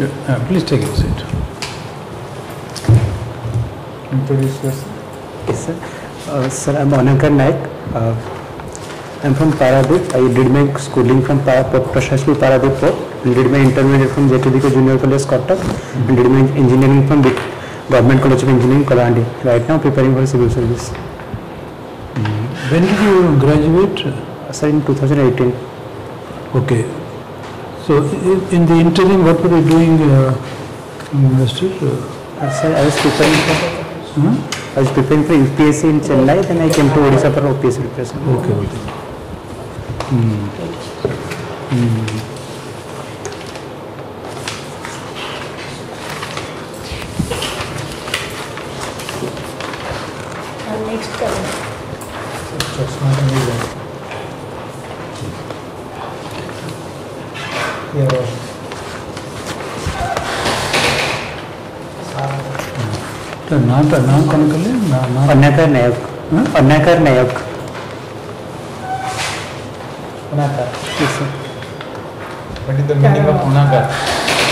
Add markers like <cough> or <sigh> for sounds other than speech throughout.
Uh, Please take a seat. Introduce yourself. Yes, sir. Uh, sir, I'm Anakar Naik. Uh, I'm from Paradip. I did my schooling from precisely Paradip Port. And did my intermediate from JTDK Junior College, Kotak. And did my engineering from Vic- Government College of Engineering, Kalandi. Right now preparing for civil service. When did you graduate? Uh, sir, in 2018. Okay. So in the interim, what were you doing, uh, Mr.? Uh, sir, I was preparing for, hmm? I was preparing for UPSC in Chennai, then I came to Odisha for UPSC preparation. Okay, okay. Hmm. Hmm. next time. तो तो नाम का नाम कौन कर ले ना नाम. What is the meaning of Unakar?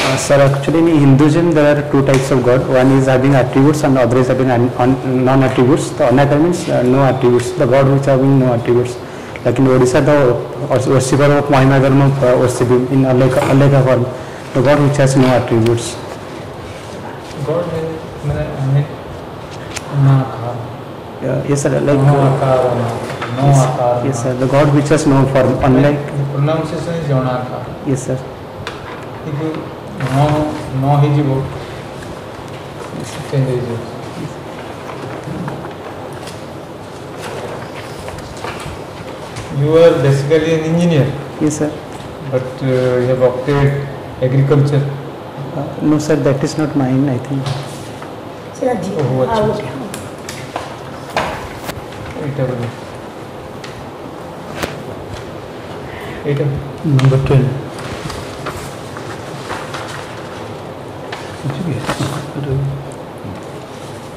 Uh, Sir, actually in Hinduism there are two types of God. One is having attributes and other is having un- un- non-attributes. The anakar means uh, no attributes. The God which having no attributes. लेकिन Odisha the worshipper of Mahinagarma uh, worship in Aleka, Aleka form. The God which has no attributes. God Yeah, yes sir, like no akar, no yes, akar, yes sir, the God which has no form, unlike the pronunciation is yonakar. Yes sir. If you no no his vote, change his vote. you are basically an engineer yes sir but uh, you have opted agriculture uh, no sir that is not mine i think sir ji oh, acha eight of eight of number 10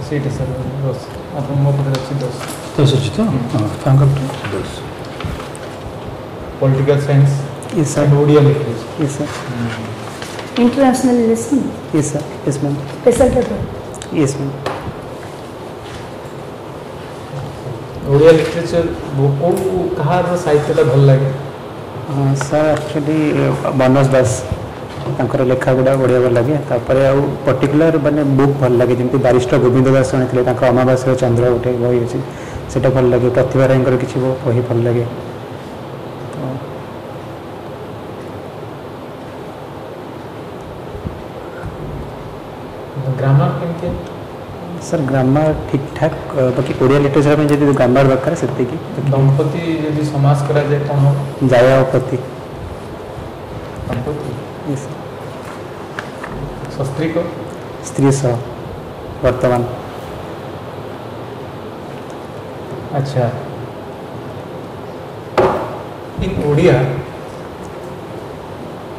ସେଇଟା sir ଦଶ ଆପଣଙ୍କ ପାଖରେ ଅଛି ଦଶ ଦଶ ଅଛି ତ ହଁ ତାଙ୍କ ଦଶ political science yes sir. and odia literature yes sir. Mm. international listening. Yes sir. Yes ma'am. Special paper yes ma'am. Odia literature कौन कहार साहित्यटा भल लगे? सर एक्चुअली मनोज दास लेखा गुड़ा बढ़िया भल लगे। आर्टिकुलर मानते बुक भल लगे जमी बारिष्ट गोविंद दास आनी अमावास्य चंद्र गोटे बही अच्छे से भल लगे प्रतिभा राय किसी बही भल लगे। ସାର୍ ଗ୍ରାମାର ଠିକ୍ଠାକ୍ ଅ, ବାକି ଓଡ଼ିଆ ଲିଟରେଚର ପାଇଁ ଯଦି ଗ୍ରାମାର ଦରକାର ସେତିକି ଦମ୍ପତି ଯଦି ସମାସ କରାଯାଏ କ'ଣ ହେବ ଜାୟା ପତି ଦମ୍ପତି Yes, sir. ସସ୍ତ୍ରୀକ ସ୍ତ୍ରୀ ସହ ବର୍ତ୍ତମାନ ଆଚ୍ଛା ଇନ୍ ଓଡ଼ିଆ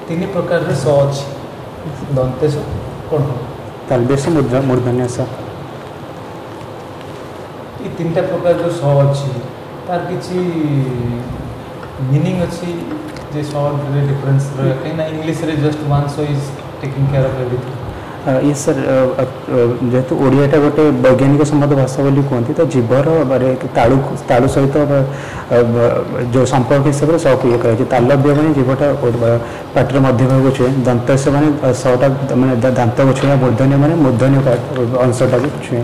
ତିନି ପ୍ରକାରର ସ ଅଛି ଦନ୍ତେଶ କ'ଣ ହେବ ତାଲବେଶ ମୂର୍ଧ ମୂର୍ଧନ୍ୟ ସହ ଏ ତିନିଟା ପ୍ରକାର ଯେଉଁ ସ ଅଛି ତାର କିଛି ମିନିଂ ଅଛି ଯେ ସରେ ଡିଫରେନ୍ସ ରହିବ କାହିଁକିନା ଇଂଲିଶରେ ଜଷ୍ଟ ୱାନ୍ ସ is taking care of everything ଇଏ ସାର୍ ଯେହେତୁ ଓଡ଼ିଆଟା ଗୋଟେ ବୈଜ୍ଞାନିକ ସମ୍ମତ ଭାଷା ବୋଲି କୁହନ୍ତି ତ ଜୀବର ମାନେ ତାଳୁ ତାଳୁ ସହିତ ବା, ଅ, ବ- ଯେଉଁ ସମ୍ପର୍କ ହିସାବରେ ସକୁ ଇଏ କରାଯାଇଛି ତାଲବ୍ୟ ମାନେ ଜୀବଟା ଓ- ବା- ପାଟିର ମଧ୍ୟଭାଗକୁ ଛୁଏଁ ଦନ୍ତସ୍ୟ ମାନେ ଅ, ସଟା ମାନେ ଦା- ଦାନ୍ତକୁ ଛୁଏଁ ମୂର୍ଧନ୍ୟ ମାନେ ମୂର୍ଧନ୍ୟ ପାର୍ଟ ଅଂଶଟାକୁ ଛୁଏଁ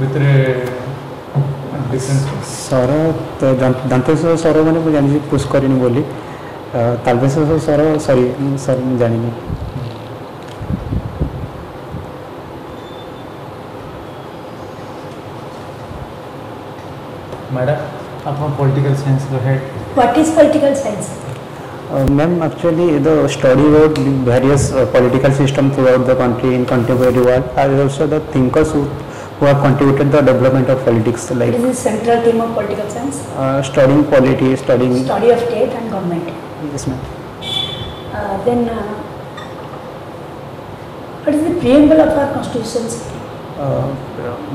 ଭିତରେ ଡିଫରେନ୍ସ ସ୍ୱର ତ ଦନ୍ତ- ଦନ୍ତେଶ ସ୍ୱର ମାନେ ମୁଁ ଜାଣିଛି ପୁଷ କରିନି ବୋଲି ଅ, ତାଲବେଶ ସ୍ୱର ସରି ମୁଁ ସରି ମୁଁ ଜାଣିନି ମ୍ୟାଡ଼ାମ୍ ଆପଣ political ସାଇନ୍ସର head what is political science Uh, Ma'am, actually, the study about the various uh, political system throughout the country in contemporary world are also the thinkers who, who have contributed to the development of politics, like is the central theme of political science, uh, studying polity, studying. study of state and government. Yes, ma'am. Uh, Then, uh, what is the preamble of our constitutions? Uh,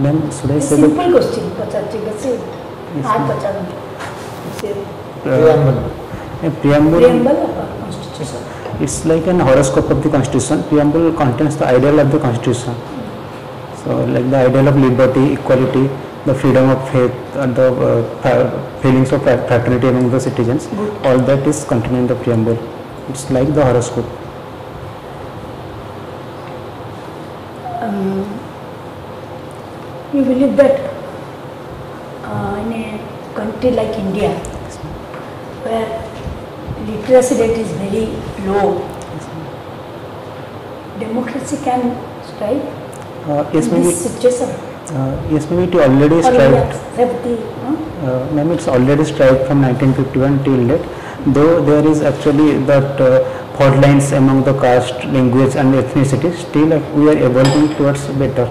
ma'am, should I say simple question, पचास बच्चे Yes, ma'am. Uh, preamble. a preamble, preamble of our constitution. it's like an horoscope of the constitution. Preamble contains the ideal of the constitution. So, like the ideal of liberty, equality, the freedom of faith, and the uh, feelings of fraternity among the citizens. Good. All that is contained in the preamble. It's like the horoscope. Um, you believe that uh, in a country like India, where literacy rate is very low, democracy can strive Uh, yes, in maybe. this situation. Uh, yes, maybe it already strived. accept? Uh, ma'am, it's already strived from 1951 till date. Though there is actually that uh, fault lines among the caste, language, and ethnicity, still uh, we are evolving towards better.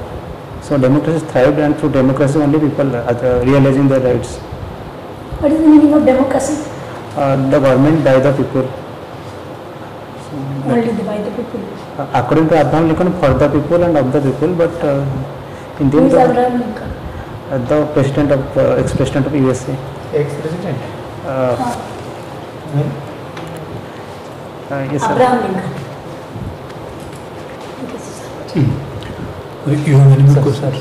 So democracy thrived, and through democracy only people are uh, realizing their rights. What is the meaning of democracy? Uh, the government by the people. Only by the people. Uh, according to Abraham Lincoln, for the people and of the people, but uh, in the end, Abraham Lincoln? uh, the president of uh, ex-president of USA. Ex-president. Uh, Ah, Hmm? uh, yes, Abraham sir. Lincoln. You have any more questions?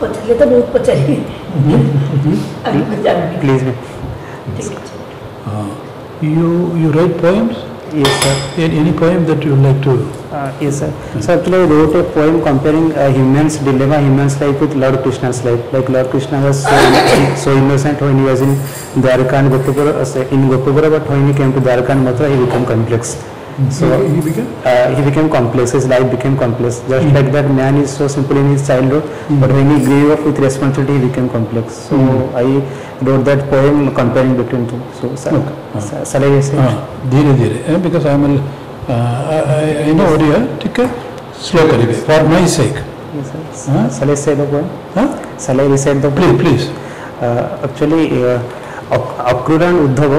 पचाइए तो बहुत पचाइए अभी कुछ जानने Please, ma'am. ठीक है Uh? Yes, sir. Any poem that you would like to? Uh, yes, sir. So actually, I wrote a poem comparing uh, human's dilemma, human's life with Lord Krishna's life. Like Lord Krishna was so, so innocent when he was in Dwarka and Gopapura, uh, in Gopapura, but when he came to Dwarka and Mathura, he became complex. Mm-hmm. So he, he became uh, he became complex. His life became complex. Just mm. like mm-hmm. that, man is so simple in his childhood, mm. but when he grew up with responsibility, he became complex. So mm. I wrote that poem comparing between two. So shall uh-huh. uh-huh. eh, uh, I say? धीरे because I am I know Odia. ठीक है slow करिए for my sake. Shall I say the poem? Shall I recite the poem? Please please. Uh, actually. Uh, Akrura and Uddhava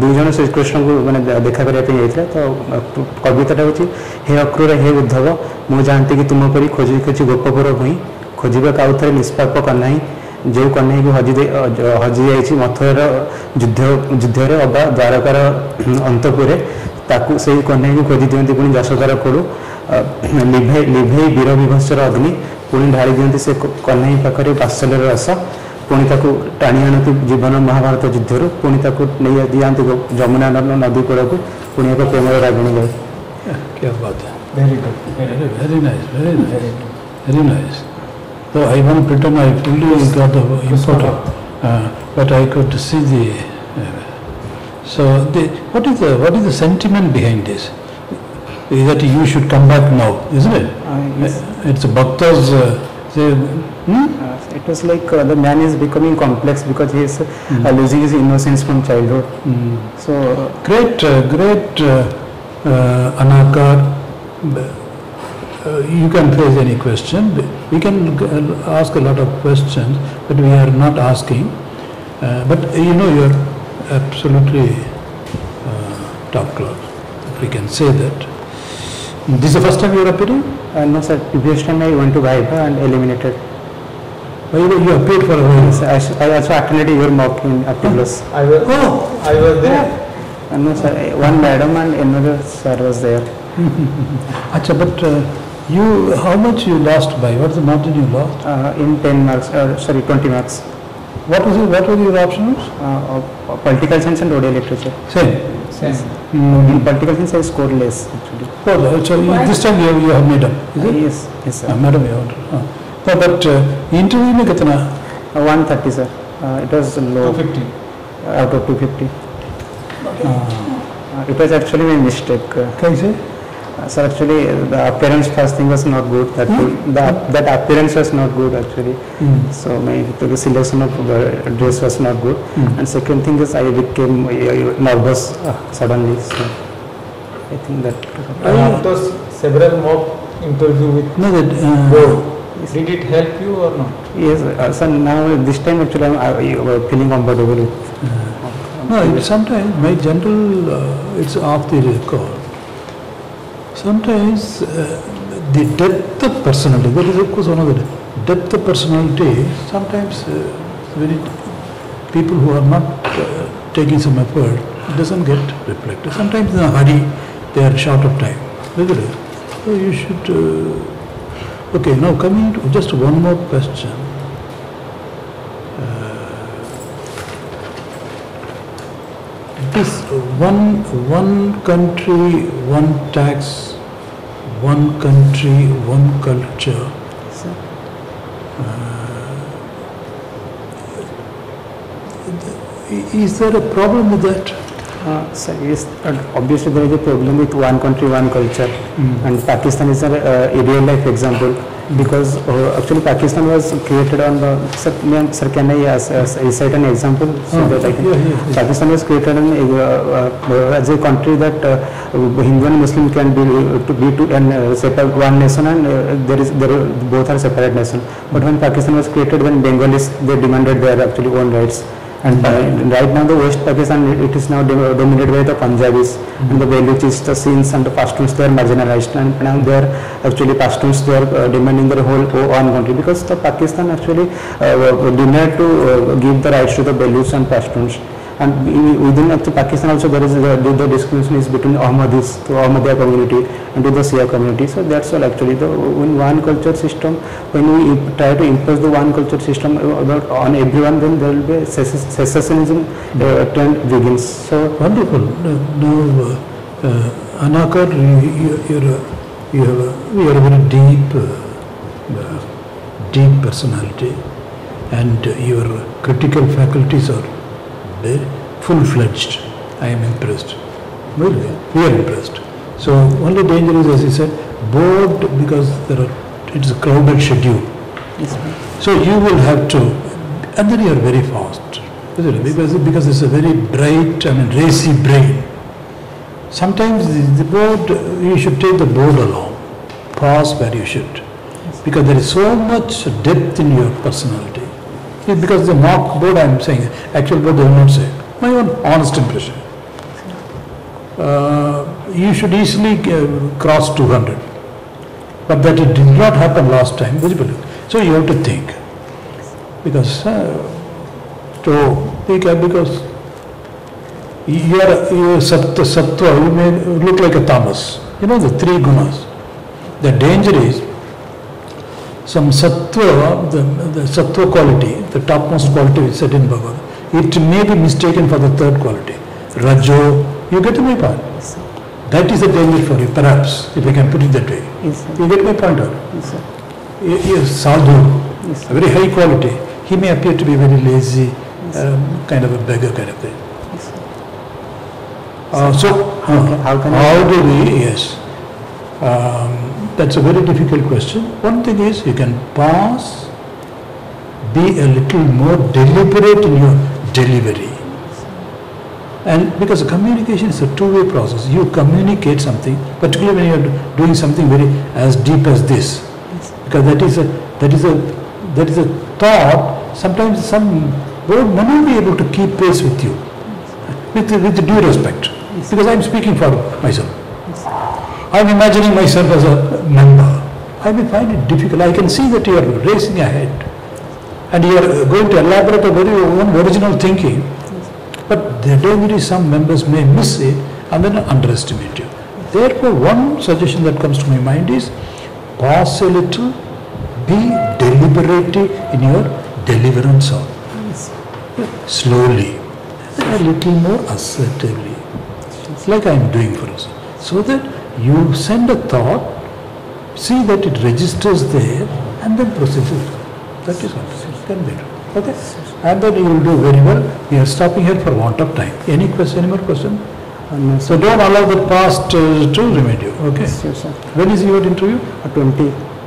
ଦୁଇ ଜଣ ଶ୍ରୀକୃଷ୍ଣଙ୍କୁ ମାନେ ଦେ- ଦେଖା କରିବା ପାଇଁ ଯାଇଥିଲେ ତ ଅ, କବିତାଟା ହେଉଛି ହେ ଅକ୍ରୁର ହେ ଉଦ୍ଧବ ମୁଁ ଜାଣନ୍ତି କି ତୁମ ପରି ଖୋଜି ଖୋଜି ଗୋପପୁର ଭୁଇଁ ଖୋଜିବାକୁ ଆଉ ଥରେ ନିଷ୍ପାପ କହ୍ନାଇ ଯେଉଁ କହ୍ନାଇକୁ ହଜି ଦେଇ ଅ, ଜ- ହଜି ଯାଇଛି ମଥୁରାର ଯୁଦ୍ଧ ଯୁଦ୍ଧରେ ଅବା ଦ୍ୱାରକାର ଅନ୍ତପୁରେ ତାକୁ ସେଇ କହ୍ନାଇକୁ ଖୋଜି ଦିଅନ୍ତି ପୁଣି ଯଶୋଦାର କୋଳୁ ଅ, ଲିଭେଇ ଲିଭେଇ ବୀର ବିଭତ୍ସର ଅଗ୍ନି ପୁଣି ଢାଳି ଦିଅନ୍ତି ସେ କ- କହ୍ନାଇ ପାଖରେ ବାତ୍ସଲ୍ୟର ରସ पुणी ତାକୁ ଟାଣି ଆଣନ୍ତି ଜୀବନ ମହାଭାରତ ଯୁଦ୍ଧରୁ ପୁଣି ତାକୁ ନେଇ ଦିଅନ୍ତି ଯମୁନା ନଦୀ କୂଳକୁ ପୁଣି ଏକ ପ୍ରେମର ରାଗିଣୀ ଗାଏ Very good. Very, very nice. Very nice. Very, very nice. Though I won't pretend I fully got the important, uh, but I could see the. Uh, so the what is the what is the sentiment behind this? Is that you should come back now, isn't it? Uh, yes. It's a Bhakta's. Uh, say hmm? Uh, it was like uh, the man is becoming complex because he is uh, Mm. losing his innocence from childhood Hmm. so uh, Great, uh, great uh, uh, Anakar. Uh, you can phrase any question. We can uh, ask a lot of questions, but we are not asking. Uh, but you know, you are absolutely uh, top class. If we can say that. This is the first time you are appearing? uh, no sir previous time I went to Viva and eliminated Or you, you appeared for a while. so I, s- I also attended your mock in APTI PLUS I was, Oh! I was there. uh, no sir one madam and another sir was there <laughs> Acha, but uh, you, how much you lost by? What's the margin you lost? uh, in 10 marks uh, sorry 20 marks What was it, what were your options? uh, of political science and Odia literature Same. Same. Mm. in political science I scored less actually Oh, so you- Why? this time you have, you have made up, is Uh, it? yes yes sir Uh, madam, you have. Uh, no, but uh, interview में कितना? uh, 130 sir uh, it was low 250. uh, out of 250 Uh, uh, it was actually my mistake uh, कैसे? so actually, the appearance first thing was not good. That the, that appearance was not good actually. Mm. So my the selection of the dress was not good. Mm. And second thing is I became uh, nervous uh, suddenly. So I think that. And after several mock interview with No, that, uh, did it help you or not? Yes, uh, so now this time actually I'm uh, feeling comfortable. with- No, sometimes my general, uh, it's off the record. Sometimes uh, the depth of personality, that is of course one of the depth of personality, sometimes uh, very people who are not uh, taking some effort, it doesn't get reflected. Sometimes in a hurry, they are short of time. So you should, uh, okay, now coming to just one more question. This one, one country, one tax, one country, one culture. So, I- Is there a problem with that? uh, so yes, uh, obviously there is a problem with one country, one culture. And Pakistan is a uh, a real life example because uh, actually Pakistan was created on the, sir, sir can I ask, uh, an example so Oh, that I can? yeah, yeah, yeah. Pakistan was created an, uh, uh, as a country that uh, Hindu and Muslim can be to be to and uh, separate one nation and uh, there is there both are separate nation. But when Pakistan was created, when Bengalis they demanded their actually own rights. And uh, right now the West Pakistan it- is now dominated by the Punjabis. And the Baluchis, the Sindhis and the Pashtuns they are marginalized. And now they are actually Pashtuns they are uh, demanding their whole own country. Because the Pakistan actually uh, denied to uh, give the rights to the Baluchs and Pashtuns. And within Pakistan also there is the, the, the discrimination is between Ahmadis to Ahmadiyya community and to the Shia community. So that's all actually the in one culture system when we try to impose the one culture system uh, on everyone then there will be a secessionism uh, trend begins. So Wonderful. Now, uh, uh, Anakar, you, you- you're, a, you have a, you are a very deep, uh, deep personality, and your critical faculties are full-fledged. I am impressed. Really, we are impressed. So only danger is, as you said, bored because there are, it's a crowded schedule. Yes, So you will have to, and then you are very fast? Because, because it's a very bright, I mean, racy brain. Sometimes the, the board, you should take the board along, pause where you should, because there is so much depth in your personality. Because the mock board, I am saying, actual board, they will not say. My own honest impression. Uh, you should easily uh, cross 200. But that it did not happen last time. So you have to think. Because, uh, to, because because you are, you are sattva, sattva, you may look like a tamas. You know the three gunas. The danger is some sattva, the, the sattva quality, the topmost quality is said in Bhagavad, it may be mistaken for the third quality. Rajo, you get my point? That is the danger for you, perhaps, if I can put it that way. yes, sir. You get my point or? Yes, sir. Yes, sadhu, Yes, a very high quality. He may appear to be very lazy, um, kind of a beggar kind of thing. yes. Uh, so, uh, how can how do we, yes, um, that's a very difficult question. One thing is you can pause, be a little more deliberate in your delivery. And because communication is a two-way process, you communicate something, particularly when you are doing something very as deep as this, because that is a that is a that is a thought. Sometimes some board may not be able to keep pace with you, with with due respect, because I am speaking for myself. I am imagining myself as a member. I will find it difficult. I can see that you are racing ahead, and you are going to elaborate a very own original thinking. But the danger is some members may miss it and then underestimate you. Therefore, one suggestion that comes to my mind is pause a little, be deliberative in your deliverance of slowly, a little more assertively, like I am doing for us. So that you send a thought, see that it registers there, and then proceed. That is what it can be done. Okay? and then you will do very well. We are stopping here for want of time. Any question, any more question? Uh, no, so don't allow the past uh, to remain you. Okay. Yes, yes, when is your interview? Uh, 20,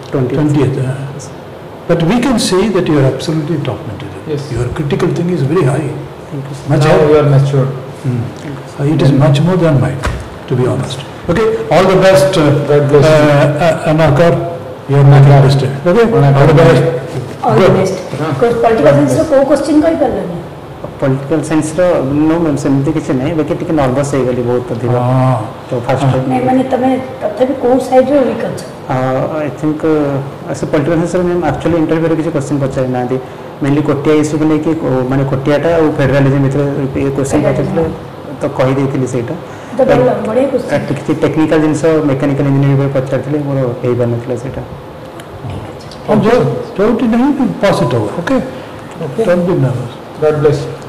20th. 20th. Uh, yes. But we can say that you are absolutely top material. Yes. Your critical thing is very high. Thank you, sir. Much now higher. you are mature. Mm. You, uh, it is much more than mine, to be honest. Okay. All the best, uh, God bless uh, you. Anakar. You are making a mistake. Okay. All the best. All the best. Best ହଁ। Political ସାଇନ୍ସର କୋଉ question କହିପାରିଲନି political ସାଇନ୍ସର no ma'am ସେମିତି କିଛି ନାହିଁ ବାକି ଟିକେ ନର୍ଭସ୍ ହେଇଗଲି ବହୁତ ଅଧିକ Ah, ତ ଫାଷ୍ଟ ଟାଇମ୍ ନାଇଁ ମାନେ ତମେ ତଥାପି କୋଉ ସାଇଡ୍ରେ ୱିକ୍ ଅଛ ଆଇ ଥିଙ୍କ ସେ ପଲିଟିକାଲ ସାଇନ୍ସରେ ମ୍ୟାମ୍ ଆକ୍ଚୁଆଲି ଇଣ୍ଟରଭ୍ୟୁରେ କିଛି କ୍ୱେଶ୍ଚିନ୍ ପଚାରି ନାହାନ୍ତି ମେନଲି କୋଟିଆ ଇସ୍ୟୁକୁ ନେଇକି କୋ- ମାନେ କୋଟିଆଟା ଆଉ ଫେଡେରାଲିଜିମ୍ ଭିତରେ ଏ କ୍ୱେଶ୍ଚିନ୍ ପଚାରିଥିଲେ ତ କହିଦେଇଥିଲି ସେଇଟା ତ ଭଲ ବଢ଼ିଆ କୋଶ୍ଚିନ୍ ଆଉ କିଛି ଟେକ୍ନିକାଲ ଜିନିଷ ମେକାନିକାଲ ଇଞ୍ଜିନିୟରିଂ ଉପରେ ପଚାରିଥିଲେ ମୋର ହେଇପାରିନଥିଲା ସେଇଟା Observe. Doubt it नहीं to pass it over. Okay. okay. Don't be nervous. God bless you.